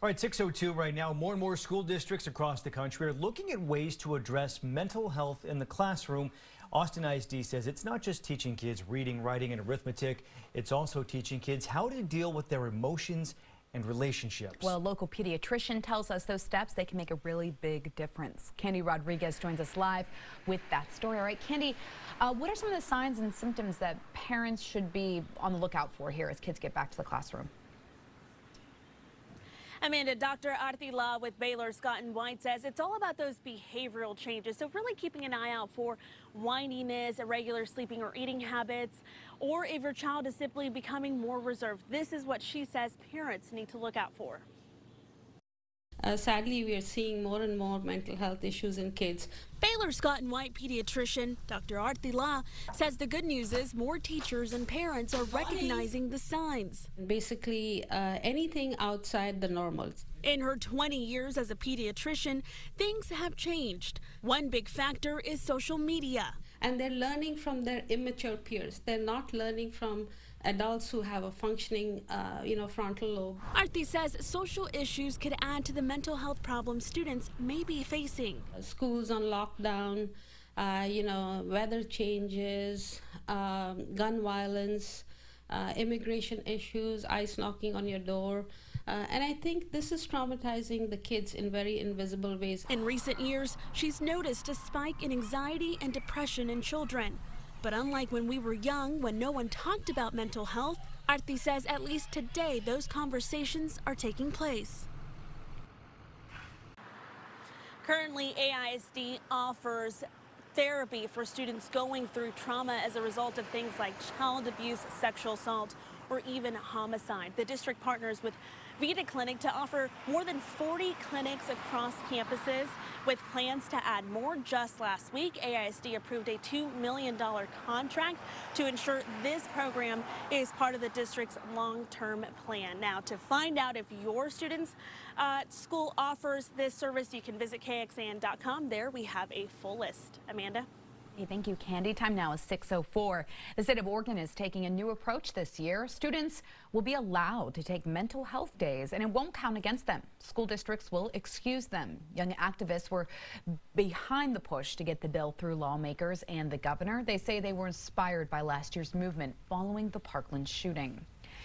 All right, 602 right now. More and more school districts across the country are looking at ways to address mental health in the classroom. Austin ISD says it's not just teaching kids reading, writing, and arithmetic, it's also teaching kids how to deal with their emotions and relationships. Well, a local pediatrician tells us those steps, they can make a really big difference. Candy Rodriguez joins us live with that story. All right, Candy, uh, what are some of the signs and symptoms that parents should be on the lookout for here as kids get back to the classroom? Amanda, Dr. Arti La with Baylor Scott and White says it's all about those behavioral changes. So really keeping an eye out for whininess, irregular sleeping or eating habits, or if your child is simply becoming more reserved. This is what she says parents need to look out for. Uh, sadly, we are seeing more and more mental health issues in kids. Baylor Scott and White pediatrician Dr. Arti La says the good news is more teachers and parents are recognizing the signs. Basically, uh, anything outside the normal. In her 20 years as a pediatrician, things have changed. One big factor is social media. And they're learning from their immature peers. They're not learning from adults who have a functioning, uh, you know, frontal lobe. Arti says social issues could add to the mental health problems students may be facing. Schools on lockdown, uh, you know, weather changes, um, gun violence, uh, immigration issues, ICE knocking on your door. Uh, and I think this is traumatizing the kids in very invisible ways. In recent years, she's noticed a spike in anxiety and depression in children. But unlike when we were young, when no one talked about mental health, Arti says at least today those conversations are taking place. Currently, AISD offers therapy for students going through trauma as a result of things like child abuse, sexual assault, or even homicide. The district partners with Vida Clinic to offer more than 40 clinics across campuses with plans to add more. Just last week, AISD approved a $2 million contract to ensure this program is part of the district's long-term plan. Now, to find out if your student's uh, school offers this service, you can visit KXAN.com. There we have a full list. Amanda? Hey, thank you, Candy. Time now is 6.04. The state of Oregon is taking a new approach this year. Students will be allowed to take mental health days, and it won't count against them. School districts will excuse them. Young activists were behind the push to get the bill through lawmakers and the governor. They say they were inspired by last year's movement following the Parkland shooting.